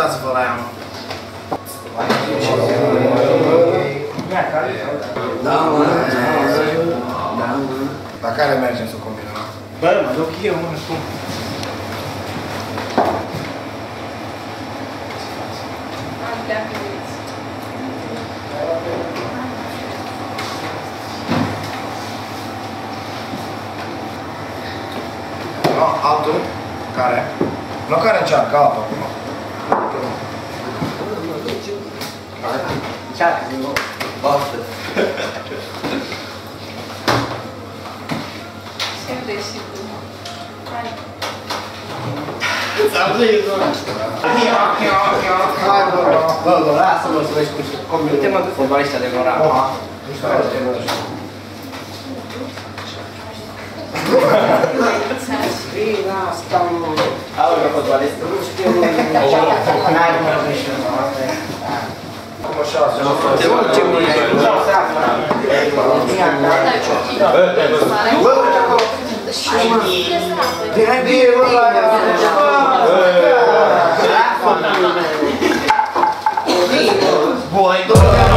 uitați-vă la ea, da, mă. Da, mă, da, mă. La care mergem să combinăm? Bă, mă duc eu, mă, nu spun. altul care, nu care încearcă altul acum, Ciao. Basta. Sempre sicuro. Sorriso. Occhio, occhio, occhio. Vado là, solo se scusi. Come il tema del futbolista del Morano. No, mi sto facendo. Sfida, sta un... Allora, futbolista. Nike Professional. Boldog!